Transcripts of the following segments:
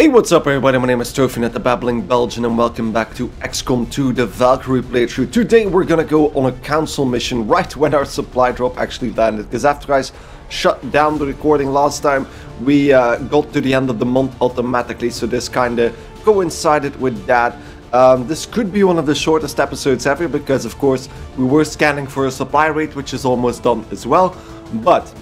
Hey, what's up everybody, my name is TroVNut the Babbling Belgian and welcome back to XCOM 2 the Valkyrie playthrough. Today we're gonna go on a council mission right when our supply drop actually landed because after I shut down the recording last time we uh, got to the end of the month automatically so this kinda coincided with that. Um, this could be one of the shortest episodes ever because of course we were scanning for a supply raid which is almost done as well but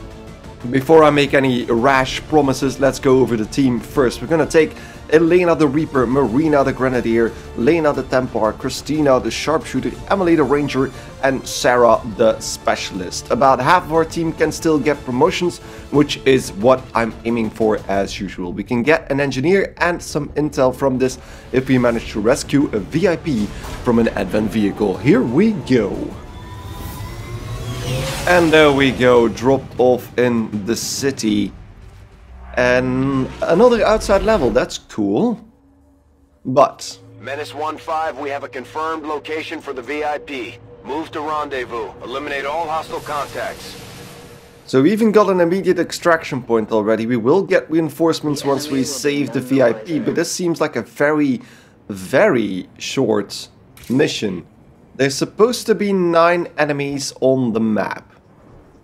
before I make any rash promises, let's go over the team first. We're gonna take Elena the Reaper, Marina the Grenadier, Lena the Templar, Christina the Sharpshooter, Emily the Ranger, and Sarah the Specialist. About half of our team can still get promotions, which is what I'm aiming for as usual. We can get an engineer and some intel from this if we manage to rescue a VIP from an advent vehicle. Here we go. And there we go, dropped off in the city. And another outside level, that's cool. But... Menace 1-5, we have a confirmed location for the VIP. Move to rendezvous. Eliminate all hostile contacts. So we even got an immediate extraction point already. We will get reinforcements once we save the VIP, but this seems like a very, very short mission. There's supposed to be nine enemies on the map.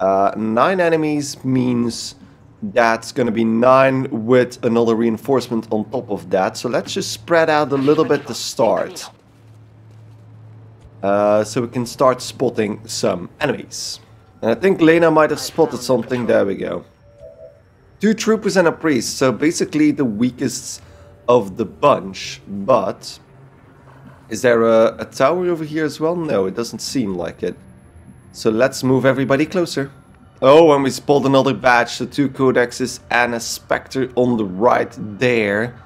Uh, nine enemies means that's going to be nine with another reinforcement on top of that. So let's just spread out a little bit to start. Uh, so we can start spotting some enemies. And I think Lena might have spotted something. There we go. Two troopers and a priest. So basically the weakest of the bunch. But is there a, a tower over here as well? No, it doesn't seem like it. So let's move everybody closer. Oh, and we spot another badge, the two codexes and a specter on the right there.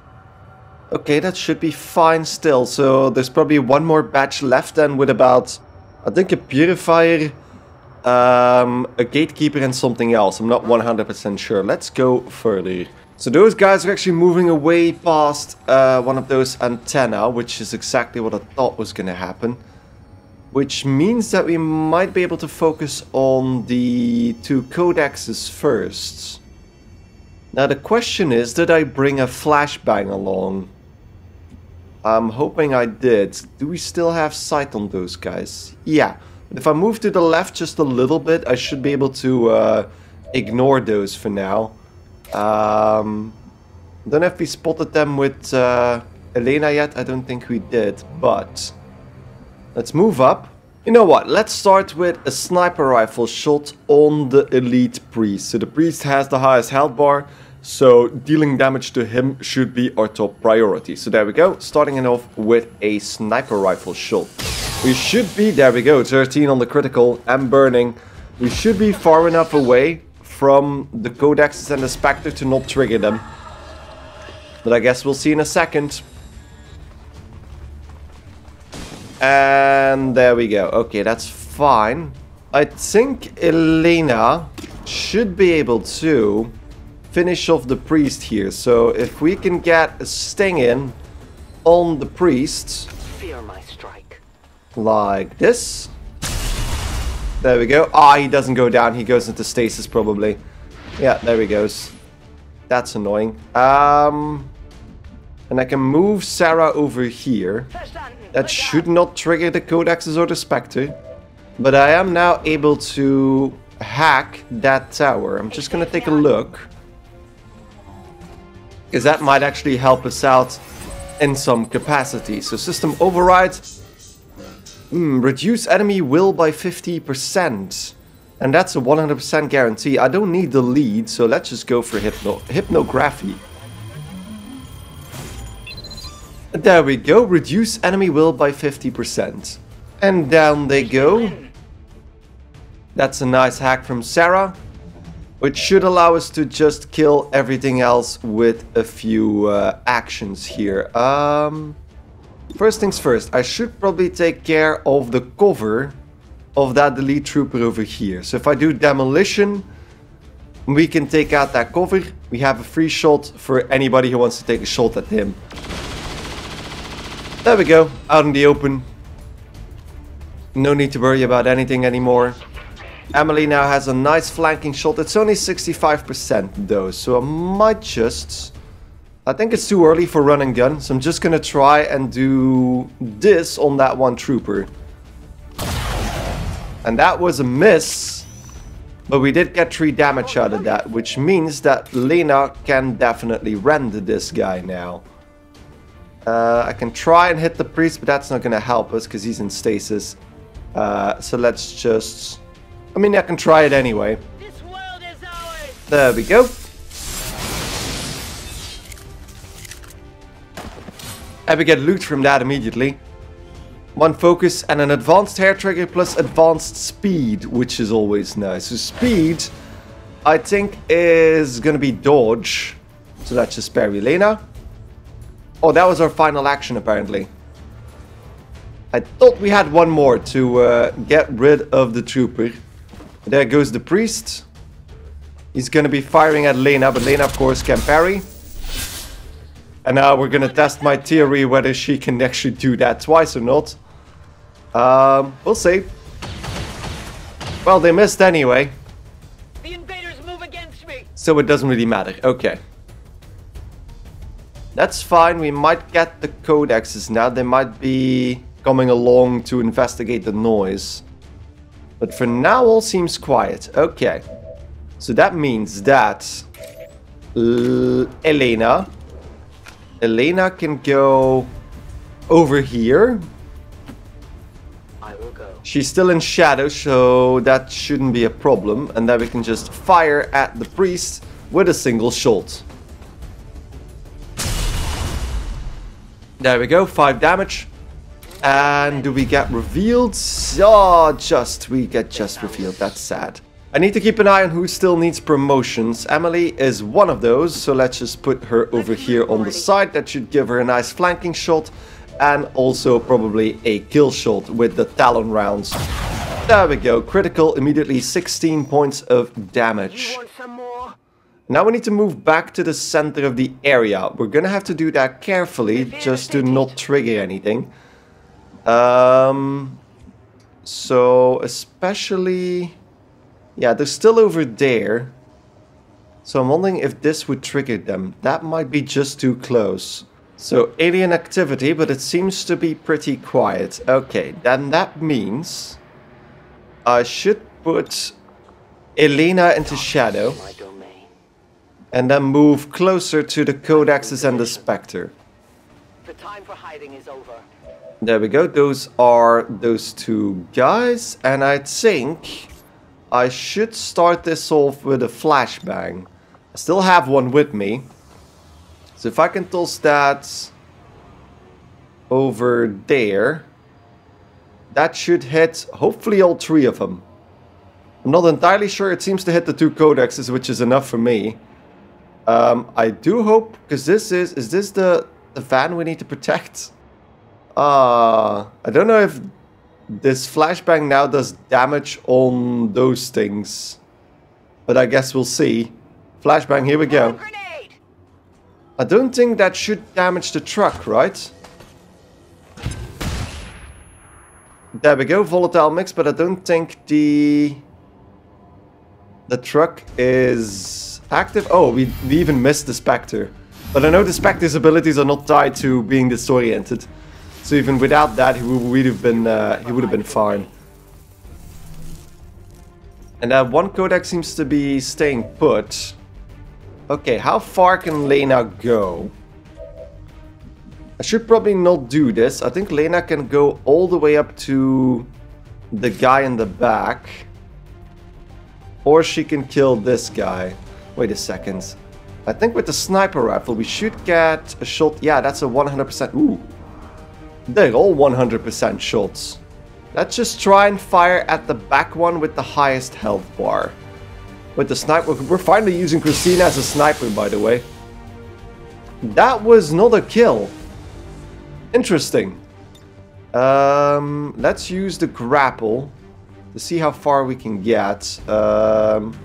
Okay, that should be fine still. So there's probably one more batch left then with about, I think a purifier, um, a gatekeeper and something else. I'm not 100% sure. Let's go further. So those guys are actually moving away past uh, one of those antenna, which is exactly what I thought was going to happen. Which means that we might be able to focus on the two codexes first. Now the question is, did I bring a flashbang along? I'm hoping I did. Do we still have sight on those guys? Yeah. If I move to the left just a little bit, I should be able to uh, ignore those for now. Um, don't know if we spotted them with uh, Elena yet. I don't think we did, but... Let's move up. You know what, let's start with a sniper rifle shot on the elite priest. So the priest has the highest health bar, so dealing damage to him should be our top priority. So there we go, starting it off with a sniper rifle shot. We should be, there we go, 13 on the critical and burning. We should be far enough away from the codexes and the specter to not trigger them. But I guess we'll see in a second. And there we go. Okay, that's fine. I think Elena should be able to finish off the priest here. So if we can get a sting in on the priest. Fear my strike. Like this. There we go. Ah, he doesn't go down. He goes into stasis probably. Yeah, there he goes. That's annoying. Um, and I can move Sarah over here. That should not trigger the codexes or the specter. But I am now able to hack that tower. I'm just gonna take a look. Because that might actually help us out in some capacity. So system override. Hmm, reduce enemy will by 50%. And that's a 100% guarantee. I don't need the lead, so let's just go for hypno hypnography. There we go, reduce enemy will by 50%. And down they go. That's a nice hack from Sarah. Which should allow us to just kill everything else with a few uh, actions here. Um, first things first, I should probably take care of the cover of that elite trooper over here. So if I do demolition, we can take out that cover. We have a free shot for anybody who wants to take a shot at him. There we go, out in the open. No need to worry about anything anymore. Emily now has a nice flanking shot. It's only 65% though, so I might just I think it's too early for run and gun, so I'm just gonna try and do this on that one trooper. And that was a miss, but we did get 3 damage out of that, which means that Lena can definitely render this guy now. Uh, I can try and hit the priest, but that's not gonna help us because he's in stasis. Uh, so let's just... I mean, I can try it anyway. There we go. And we get loot from that immediately. One focus and an advanced hair trigger plus advanced speed, which is always nice. So speed, I think, is gonna be dodge. So that's just spare Elena. Oh, that was our final action apparently. I thought we had one more to uh, get rid of the trooper. There goes the priest. He's gonna be firing at Lena, but Lena of course can parry. And now we're gonna test my theory whether she can actually do that twice or not. Um, we'll see. Well, they missed anyway. The invaders move against me. So it doesn't really matter. Okay. That's fine. We might get the codexes now. They might be coming along to investigate the noise. But for now, all seems quiet. Okay. So that means that L Elena Elena can go over here. I will go. She's still in shadow, so that shouldn't be a problem. And then we can just fire at the priest with a single shot. There we go, 5 damage. And do we get revealed? Oh, just, we get just revealed. That's sad. I need to keep an eye on who still needs promotions. Emily is one of those, so let's just put her over here on the side. That should give her a nice flanking shot and also probably a kill shot with the Talon rounds. There we go, critical, immediately 16 points of damage. You want some more? Now we need to move back to the center of the area. We're gonna have to do that carefully, just to not trigger anything. Um, so, especially... Yeah, they're still over there. So I'm wondering if this would trigger them. That might be just too close. So alien activity, but it seems to be pretty quiet. Okay, then that means I should put Elena into shadow. And then move closer to the Codexes and the Spectre. The time for hiding is over. There we go. Those are those two guys. And I think I should start this off with a flashbang. I still have one with me. So if I can toss that over there, that should hit hopefully all three of them. I'm not entirely sure. It seems to hit the two codexes, which is enough for me. Um, I do hope, because this is, is this the, the van we need to protect? Uh, I don't know if this flashbang now does damage on those things. But I guess we'll see. Flashbang, here we go. I don't think that should damage the truck, right? There we go, volatile mix, but I don't think the... The truck is active. Oh, we, we even missed the Spectre. But I know the Spectre's abilities are not tied to being disoriented. So even without that, he would have been uh, he would have been fine. And that one codex seems to be staying put. Okay, how far can Lena go? I should probably not do this. I think Lena can go all the way up to the guy in the back. Or she can kill this guy. Wait a second. I think with the sniper rifle we should get a shot. Yeah, that's a 100%. Ooh. They're all 100% shots. Let's just try and fire at the back one with the highest health bar. With the sniper, we're finally using Christina as a sniper, by the way. That was not a kill. Interesting. Um, let's use the grapple to see how far we can get. Um,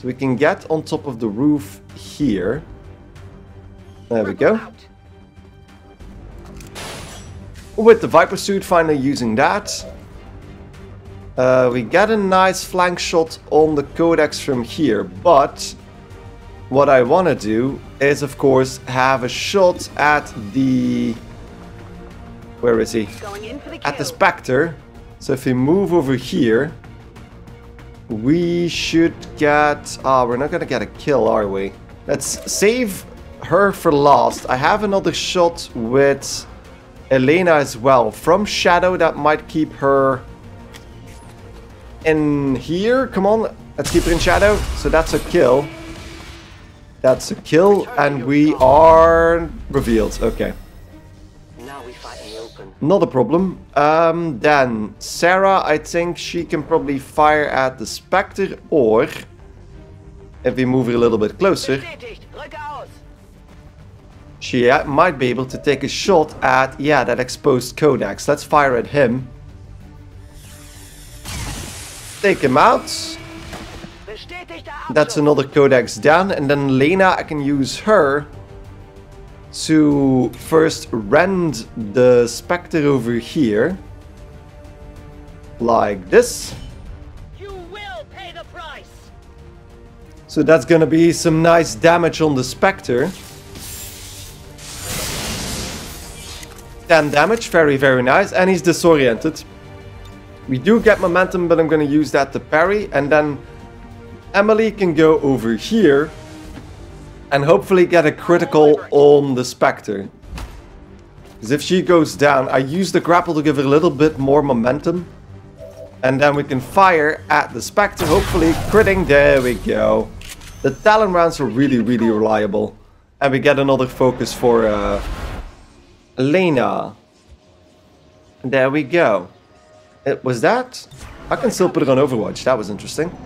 so we can get on top of the roof here. There we go. With the Viper suit, finally using that. Uh, we get a nice flank shot on the Codex from here, but what I want to do is, of course, have a shot at the... Where is he? Going in for the At the. Spectre. So if we move over here, we should get... Ah, we're not to get a kill, are we? Let's save her for last. I have another shot with Elena as well. From Shadow, that might keep her in here. Come on, let's keep her in Shadow. So that's a kill. That's a kill, and we are revealed. Okay. Not a problem. Um, then, Sarah, I think she can probably fire at the Spectre, or if we move her a little bit closer, she uh, might be able to take a shot at, yeah, that exposed Codex. Let's fire at him. Take him out. That's another Codex down. And then Lena, I can use her to first rend the Spectre over here. Like this. You will pay the price. So that's gonna be some nice damage on the Spectre. 10 damage, very, very nice. And he's disoriented. We do get momentum, but I'm gonna use that to parry. And then Emily can go over here. And hopefully get a critical on the Spectre. Because if she goes down, I use the grapple to give her a little bit more momentum. And then we can fire at the Spectre, hopefully critting. There we go. The Talon rounds are really, really reliable. And we get another focus for uh, Lena. There we go. It was that? I can still put it on Overwatch. That was interesting.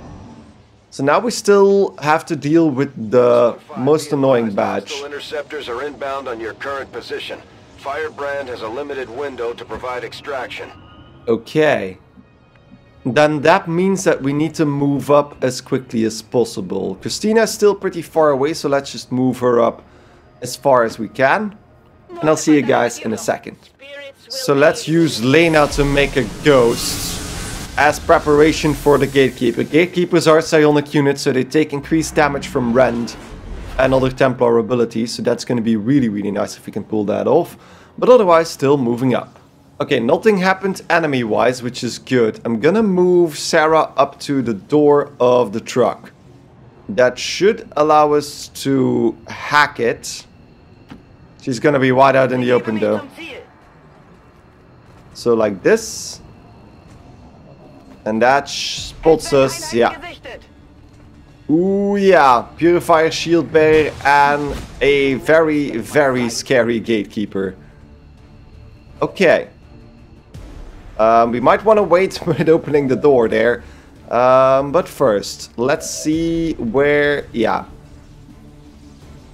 So now we still have to deal with the most annoying batch. Interceptors are inbound on your current position. Firebrand has a limited window to provide extraction. Okay. Then that means that we need to move up as quickly as possible. Christina is still pretty far away, so let's just move her up as far as we can. And I'll see you guys in a second. So let's use Lena to make a ghost as preparation for the Gatekeeper. Gatekeepers are psionic units, so they take increased damage from Rend and other Templar abilities, so that's going to be really, really nice if we can pull that off. But otherwise, still moving up. Okay, nothing happened enemy-wise, which is good. I'm gonna move Sarah up to the door of the truck. That should allow us to hack it. She's gonna be wide out in the open though. So like this. And that spots us, yeah. Ooh, yeah. Purifier, Shield Bearer, and a very, very scary Gatekeeper. Okay. Um, we might want to wait with opening the door there. Um, but first, let's see where... Yeah.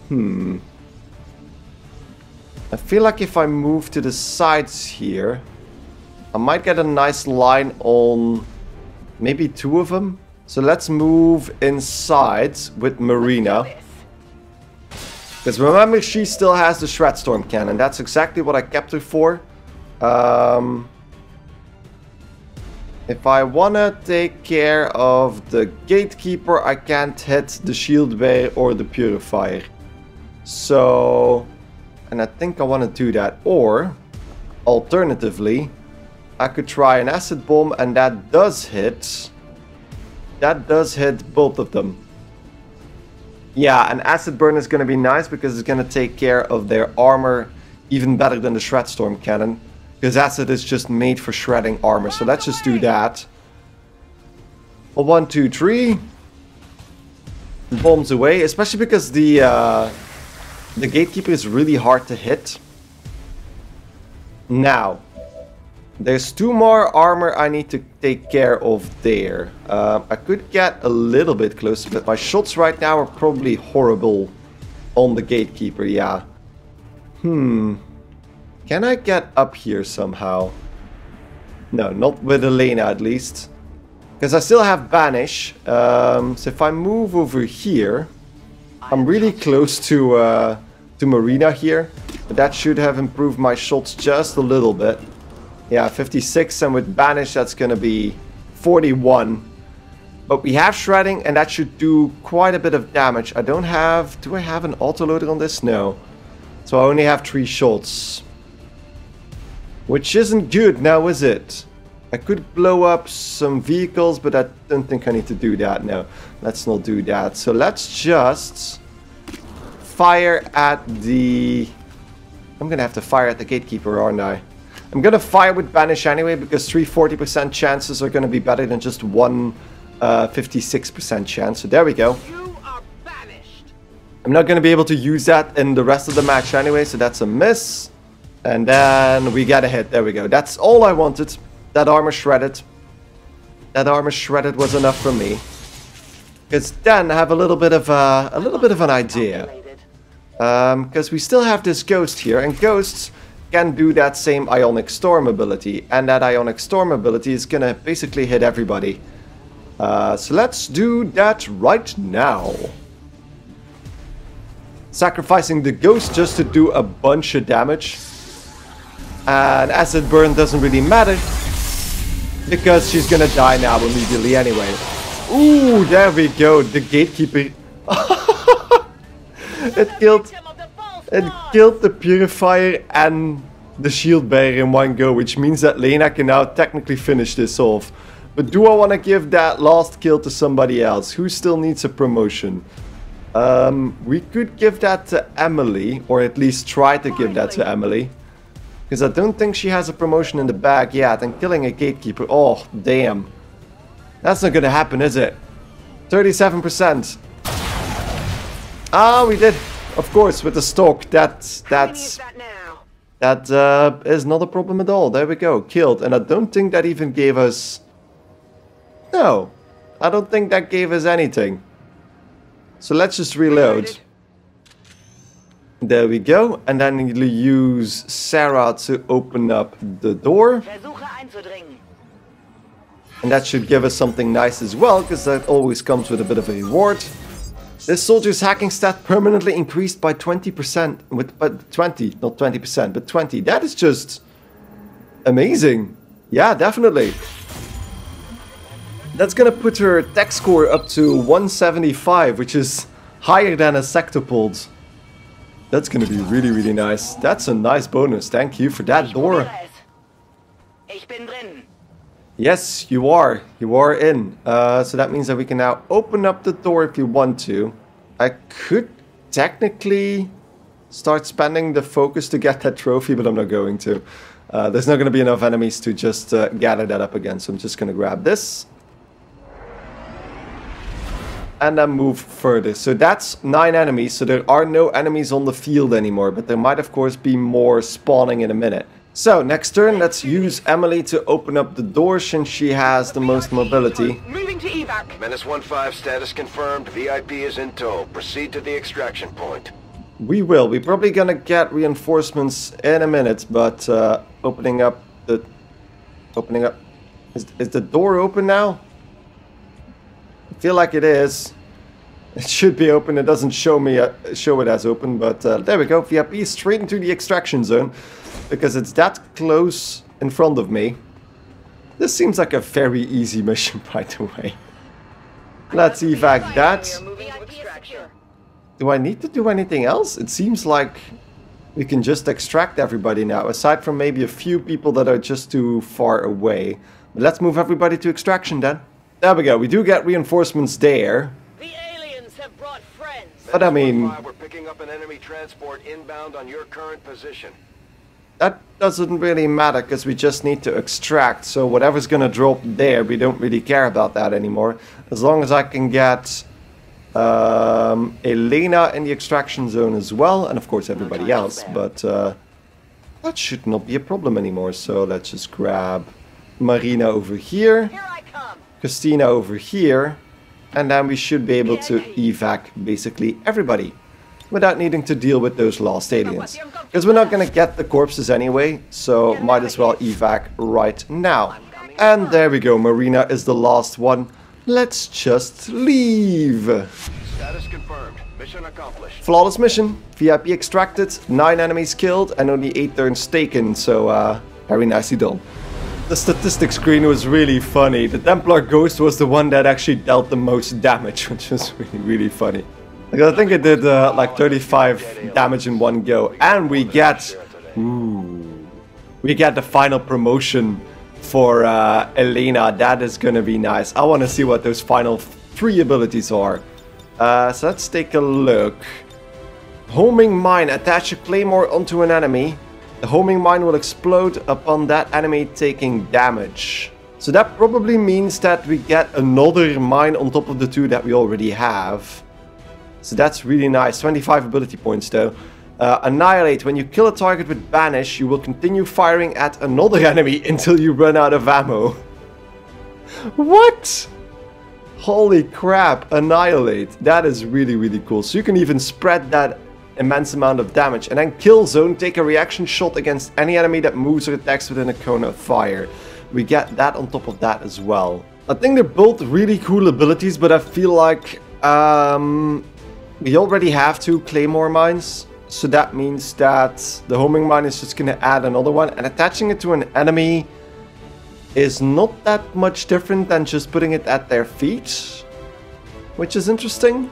Hmm. I feel like if I move to the sides here, I might get a nice line on maybe two of them. So let's move inside with Marina. Because remember, she still has the Shredstorm cannon. That's exactly what I kept her for. Um, if I want to take care of the Gatekeeper, I can't hit the Shield Bearer or the Purifier. So, and I think I want to do that. Or, alternatively, I could try an Acid Bomb and that does hit. That does hit both of them. Yeah, an acid burn is going to be nice because it's going to take care of their armor even better than the Shredstorm cannon. Because acid is just made for shredding armor, so let's just do that. Well, one, two, three. Bombs away, especially because the uh, the gatekeeper is really hard to hit. Now, there's two more armor I need to take care of there. Um, I could get a little bit closer, but my shots right now are probably horrible on the gatekeeper, yeah. Hmm. Can I get up here somehow? No, not with Elena at least. Because I still have Banish. Um, so if I move over here, I'm really close to, uh, to Marina here. But that should have improved my shots just a little bit. Yeah, 56, and with Banish that's gonna be 41. But we have shredding, and that should do quite a bit of damage. I don't have... Do I have an autoloader on this? No. So I only have three shots. Which isn't good now, is it? I could blow up some vehicles, but I don't think I need to do that now. Let's not do that. So let's just fire at the... I'm gonna have to fire at the gatekeeper, aren't I? I'm gonna fire with banish anyway, because three 40% chances are gonna be better than just one 56% uh, chance. So there we go. You are banished. I'm not gonna be able to use that in the rest of the match anyway, so that's a miss. And then we get a hit. There we go. That's all I wanted. That armor shredded. That armor shredded was enough for me. Because then I have a little bit of a, a little bit of an idea. Because um, we still have this ghost here, and ghosts can do that same Ionic Storm ability. And that Ionic Storm ability is gonna basically hit everybody. Uh, so let's do that right now. Sacrificing the ghost just to do a bunch of damage. And acid burn doesn't really matter. Because she's gonna die now immediately anyway. Ooh, there we go. The gatekeeper. it killed it killed the purifier and the shield bearer in one go, which means that Lena can now technically finish this off. But do I want to give that last kill to somebody else? Who still needs a promotion? Um, we could give that to Emily, or at least try to give that to Emily. Because I don't think she has a promotion in the bag yet, and killing a gatekeeper, oh, damn. That's not gonna happen, is it? 37%. Ah, we did. Of course, with the stock, that, that's... That uh, is not a problem at all. There we go, killed. And I don't think that even gave us... No, I don't think that gave us anything. So let's just reload. There we go. And then you use Sarah to open up the door. And that should give us something nice as well, because that always comes with a bit of a reward. This soldier's hacking stat permanently increased by 20%, with but 20, not 20%, but 20. That is just amazing. Yeah, definitely. That's gonna put her tech score up to 175, which is higher than a Sectopod. That's gonna be really, really nice. That's a nice bonus. Thank you for that door. Yes, you are. You are in. Uh, so that means that we can now open up the door if you want to. I could technically start spending the focus to get that trophy, but I'm not going to. Uh, there's not going to be enough enemies to just uh, gather that up again, so I'm just going to grab this and then move further. So that's nine enemies, so there are no enemies on the field anymore, but there might of course be more spawning in a minute. So, next turn, let's use Emily to open up the door since she has the most mobility. Moving to evac. Menace 1-5, status confirmed. VIP is in tow. Proceed to the extraction point. We will. We're probably gonna get reinforcements in a minute, but uh, opening up the... Opening up... Is, is the door open now? I feel like it is. It should be open. It doesn't show me uh, show it as open, but uh, there we go. VIP straight into the extraction zone because it's that close in front of me. This seems like a very easy mission, by the way. Let's evac that. Do I need to do anything else? It seems like we can just extract everybody now, aside from maybe a few people that are just too far away. But let's move everybody to extraction then. There we go. We do get reinforcements there. The aliens have brought friends. But I mean, we're picking up an enemy transport inbound on your current position. That doesn't really matter because we just need to extract. So whatever's gonna drop there, we don't really care about that anymore. As long as I can get um, Elena in the extraction zone as well, and of course everybody else. But uh, that should not be a problem anymore. So let's just grab Marina over here. Here Christina over here, and then we should be able to evac basically everybody without needing to deal with those lost aliens. Because we're not going to get the corpses anyway, so might as well evac right now. And there we go, Marina is the last one. Let's just leave. Status confirmed. Mission accomplished. Flawless mission. VIP extracted, 9 enemies killed, and only 8 turns taken, so uh, very nicely done. the statistics screen was really funny. The Templar Ghost was the one that actually dealt the most damage, which was really, really funny. Like, I think it did uh, like 35 damage in one go. And we get... Ooh, we get the final promotion for uh, Elena. That is gonna be nice. I want to see what those final three abilities are. Uh, so let's take a look. Homing Mine. Attach a claymore onto an enemy. The homing mine will explode upon that enemy taking damage. So that probably means that we get another mine on top of the two that we already have. So that's really nice. 25 ability points though. Uh, annihilate. When you kill a target with Banish, you will continue firing at another enemy until you run out of ammo. what? Holy crap. Annihilate. That is really, really cool. So you can even spread that immense amount of damage. And then Kill Zone, take a reaction shot against any enemy that moves or attacks within a cone of fire. We get that on top of that as well. I think they're both really cool abilities, but I feel like um, we already have two Claymore Mines. So that means that the homing mine is just going to add another one. And attaching it to an enemy is not that much different than just putting it at their feet. Which is interesting.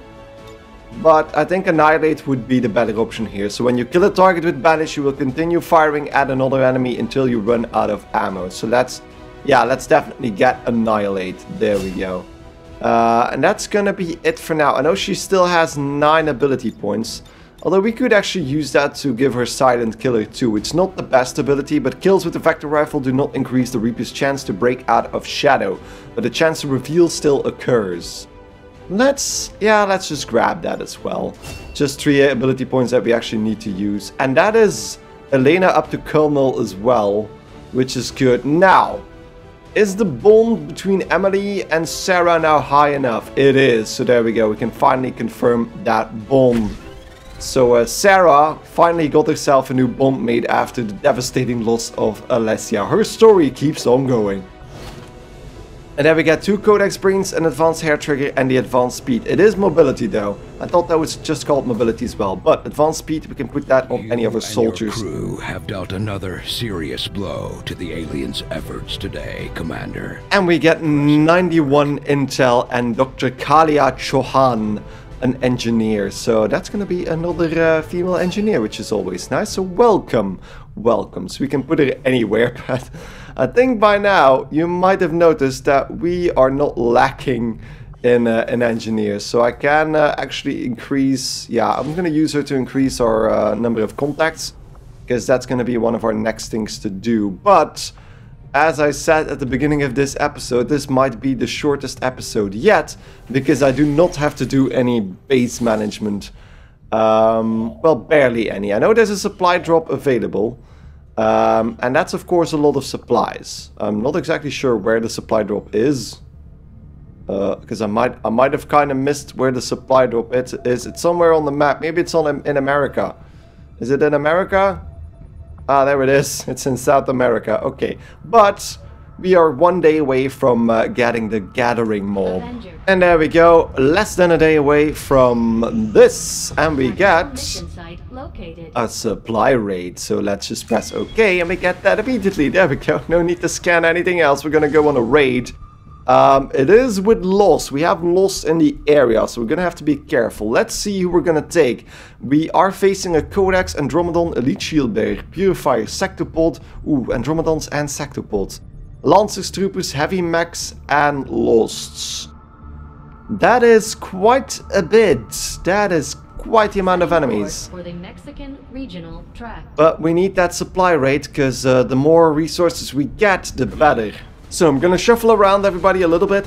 But I think Annihilate would be the better option here. So when you kill a target with Banish, you will continue firing at another enemy until you run out of ammo. So let's, yeah, let's definitely get Annihilate. There we go. Uh, and that's gonna be it for now. I know she still has 9 ability points. Although we could actually use that to give her Silent Killer too. It's not the best ability, but kills with the Vector Rifle do not increase the Reaper's chance to break out of Shadow. But the chance to reveal still occurs. Let's, yeah, let's just grab that as well. Just three ability points that we actually need to use. And that is Elena up to Colonel as well, which is good. Now, is the bond between Emily and Sarah now high enough? It is, so there we go. We can finally confirm that bond. So uh, Sarah finally got herself a new bond made after the devastating loss of Alessia. Her story keeps on going. And then we get two Codex Brains, an advanced hair trigger and the advanced speed. It is mobility though. I thought that was just called mobility as well. But advanced speed, we can put that on you any of our soldiers. And your crew have dealt another serious blow to the aliens' efforts today, Commander. And we get 91 intel and Dr. Kalia Chohan an engineer. So that's going to be another uh, female engineer, which is always nice. So welcome, welcome. So we can put it anywhere, but I think by now you might have noticed that we are not lacking in uh, in engineers. So I can uh, actually increase, yeah, I'm going to use her to increase our uh, number of contacts because that's going to be one of our next things to do. But as I said at the beginning of this episode, this might be the shortest episode yet, because I do not have to do any base management. Um, well, barely any. I know there's a supply drop available, um, and that's of course a lot of supplies. I'm not exactly sure where the supply drop is, because uh, I might I might have kind of missed where the supply drop is. It's somewhere on the map. Maybe it's on in America. Is it in America? Ah, there it is. It's in South America. Okay. But we are one day away from uh, getting the Gathering Mob. And there we go. Less than a day away from this. And we get a supply raid. So let's just press OK and we get that immediately. There we go. No need to scan anything else. We're going to go on a raid. Um, it is with loss. We have loss in the area, so we're gonna have to be careful. Let's see who we're gonna take. We are facing a Codex, Andromedon, Elite Shield Bearer, Purifier, Sectopod, ooh, Andromedons and Sectopods. Lancers, Troopers, Heavy Mechs, and Losts. That is quite a bit. That is quite the amount of enemies. But we need that supply raid, because uh, the more resources we get, the better. So I'm gonna shuffle around everybody a little bit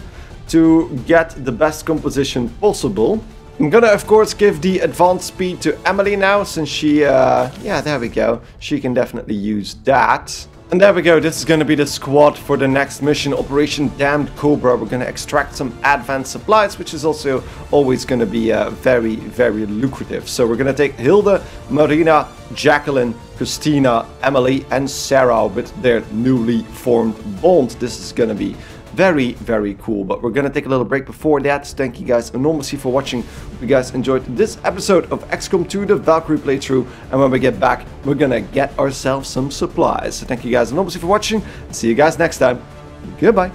to get the best composition possible. I'm gonna of course give the advanced speed to Emily now since she, uh, yeah there we go. She can definitely use that. And there we go, this is gonna be the squad for the next mission, Operation Damned Cobra. We're gonna extract some advanced supplies, which is also always gonna be uh, very, very lucrative. So we're gonna take Hilda, Marina, Jacqueline, Christina, Emily and Sarah with their newly formed bond. This is gonna be very, very cool. But we're gonna take a little break before that. Thank you guys enormously for watching. Hope you guys enjoyed this episode of XCOM 2, the Valkyrie playthrough. And when we get back, we're gonna get ourselves some supplies. So thank you guys enormously for watching. See you guys next time. Goodbye.